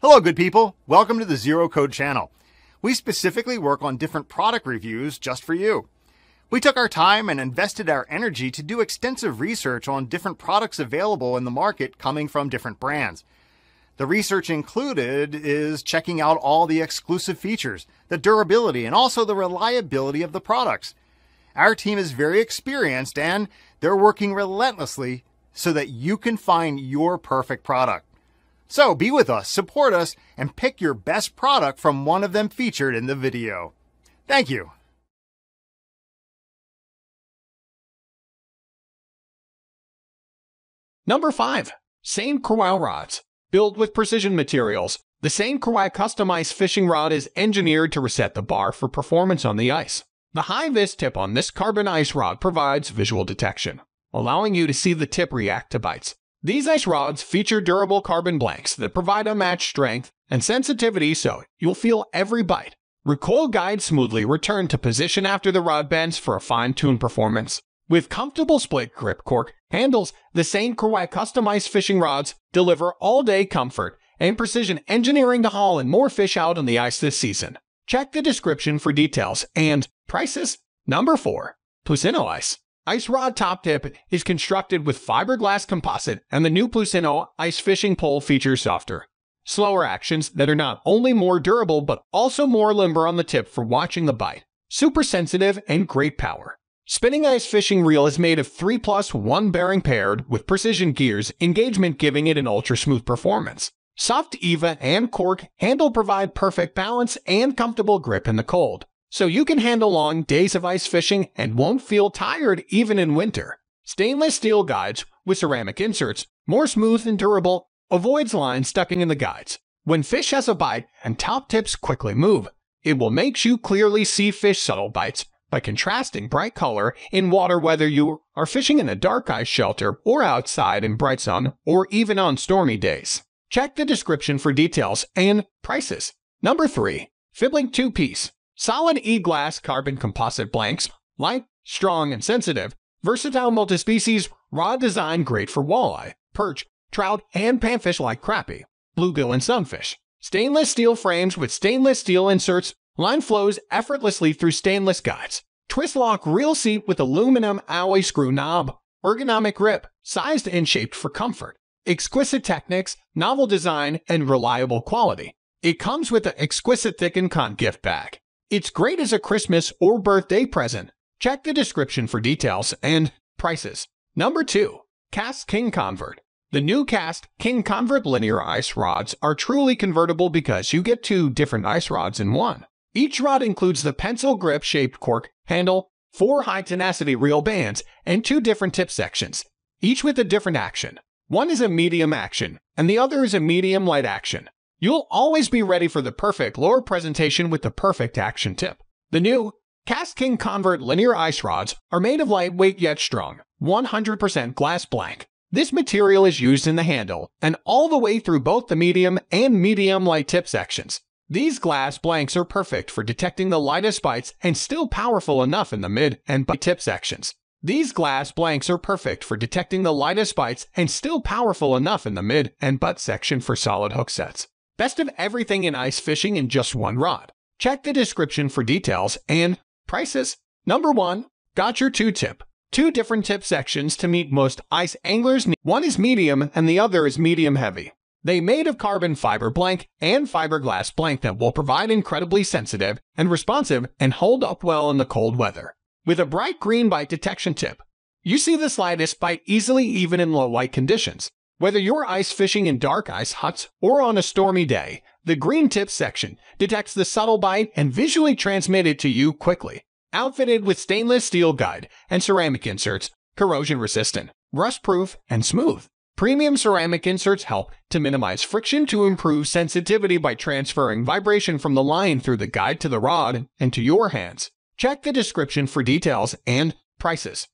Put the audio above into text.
Hello, good people. Welcome to the Zero Code channel. We specifically work on different product reviews just for you. We took our time and invested our energy to do extensive research on different products available in the market coming from different brands. The research included is checking out all the exclusive features, the durability, and also the reliability of the products. Our team is very experienced and they're working relentlessly so that you can find your perfect product. So be with us, support us, and pick your best product from one of them featured in the video. Thank you. Number 5. St. Croix Rods. Built with precision materials, the St. Croix customized fishing rod is engineered to reset the bar for performance on the ice. The high-vis tip on this carbon ice rod provides visual detection, allowing you to see the tip react to bites. These ice rods feature durable carbon blanks that provide unmatched strength and sensitivity so you'll feel every bite. Recoil guides smoothly return to position after the rod bends for a fine-tuned performance. With comfortable split grip cork handles, the St. Croix customized fishing rods deliver all-day comfort and precision engineering to haul in more fish out on the ice this season. Check the description for details and prices. Number 4. PLUSINNO Ice Ice Rod Top Tip is constructed with fiberglass composite, and the new PLUSINNO ice fishing pole features softer, slower actions that are not only more durable but also more limber on the tip for watching the bite. Super sensitive and great power. Spinning ice fishing reel is made of 3 plus 1 bearing paired with precision gears engagement giving it an ultra smooth performance. Soft EVA and cork handle provide perfect balance and comfortable grip in the cold so you can handle long days of ice fishing and won't feel tired even in winter. Stainless steel guides with ceramic inserts, more smooth and durable, avoids lines stucking in the guides. When fish has a bite and top tips quickly move, it will make you clearly see fish subtle bites by contrasting bright color in water whether you are fishing in a dark ice shelter or outside in bright sun or even on stormy days. Check the description for details and prices. Number 3. Fiblink 2-Piece Solid E-glass carbon composite blanks, light, strong, and sensitive, versatile multi-species, rod design great for walleye, perch, trout, and panfish like crappie, bluegill, and sunfish. Stainless steel frames with stainless steel inserts, line flows effortlessly through stainless guides. Twist lock reel seat with aluminum alloy screw knob, ergonomic grip, sized and shaped for comfort. Exquisite techniques, novel design, and reliable quality. It comes with an exquisite thick and con gift bag. It's great as a Christmas or birthday present. Check the description for details and prices. Number 2. KastKing Konvert. The new Cast King Convert linear ice rods are truly convertible because you get two different ice rods in one. Each rod includes the pencil grip shaped cork handle, four high tenacity reel bands, and two different tip sections, each with a different action. One is a medium action, and the other is a medium light action. You'll always be ready for the perfect lure presentation with the perfect action tip. The new KastKing Konvert linear ice rods are made of lightweight yet strong, 100% glass blank. This material is used in the handle and all the way through both the medium and medium light tip sections. These glass blanks are perfect for detecting the lightest bites and still powerful enough in the mid and butt tip sections. These glass blanks are perfect for detecting the lightest bites and still powerful enough in the mid and butt section for solid hook sets. Best of everything in ice fishing in just one rod. Check the description for details and prices. Number 1. Goture 2 tip. Two different tip sections to meet most ice anglers. Needs. One is medium and the other is medium heavy. They made of carbon fiber blank and fiberglass blank that will provide incredibly sensitive and responsive and hold up well in the cold weather. With a bright green bite detection tip, you see the slightest bite easily even in low light conditions. Whether you're ice fishing in dark ice huts or on a stormy day, the green tip section detects the subtle bite and visually transmits it to you quickly. Outfitted with stainless steel guide and ceramic inserts, corrosion resistant, rust proof, and smooth. Premium ceramic inserts help to minimize friction to improve sensitivity by transferring vibration from the line through the guide to the rod and to your hands. Check the description for details and prices.